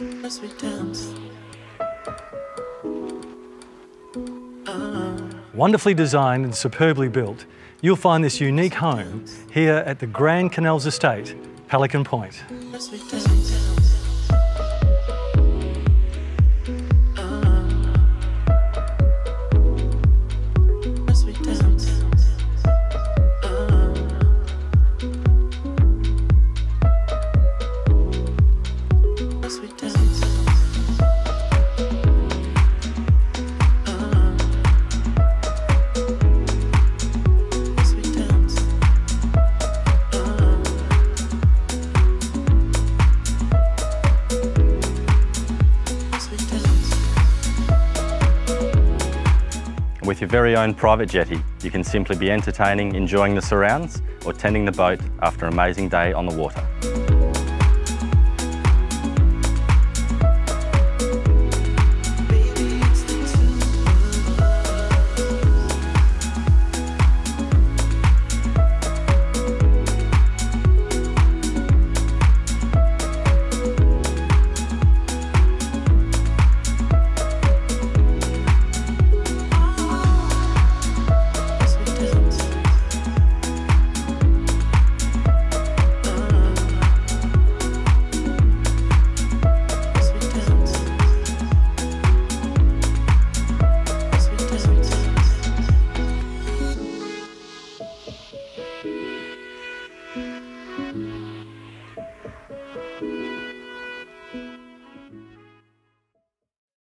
as we dance. Ah. Wonderfully designed and superbly built, you'll find this unique home here at the Grand Canals Estate, Pelican Point. With your very own private jetty, you can simply be entertaining, enjoying the surrounds, or tending the boat after an amazing day on the water.